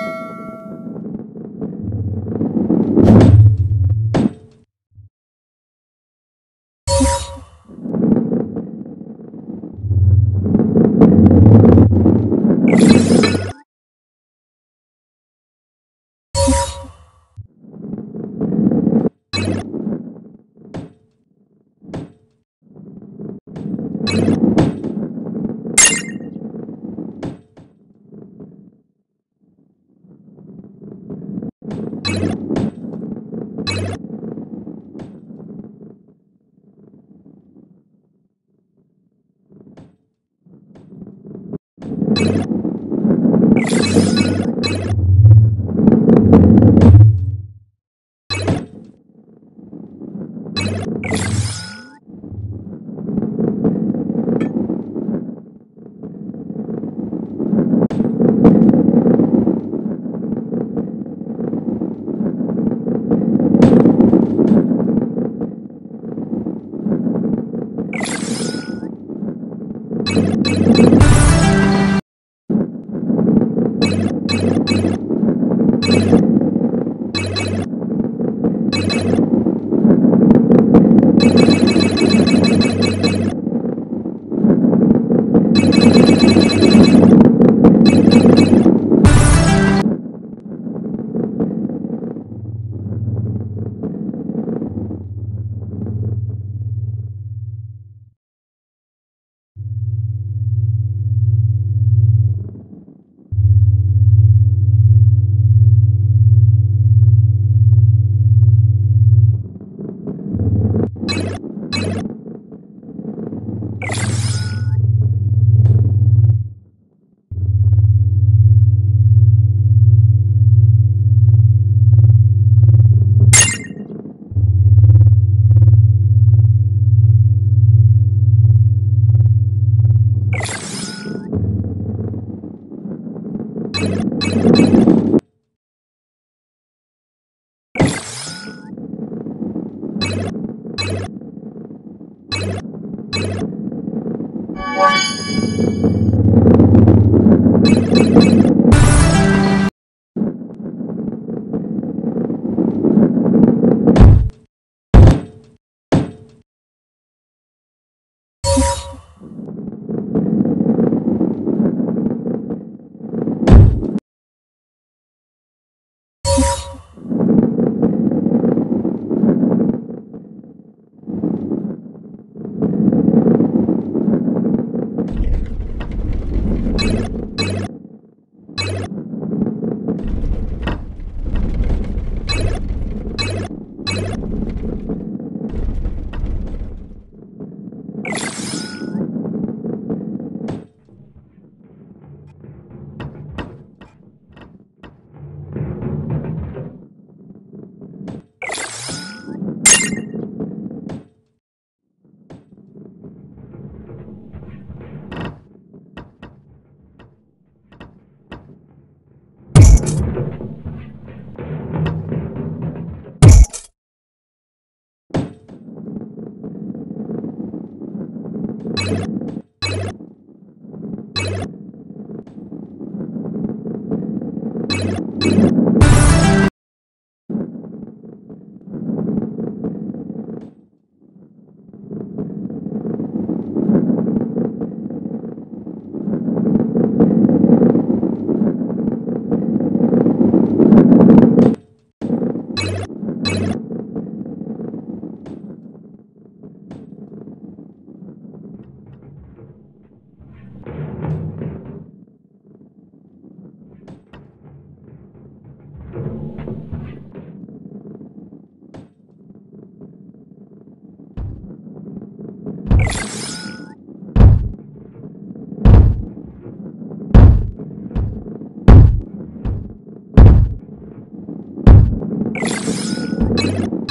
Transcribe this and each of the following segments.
you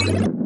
you.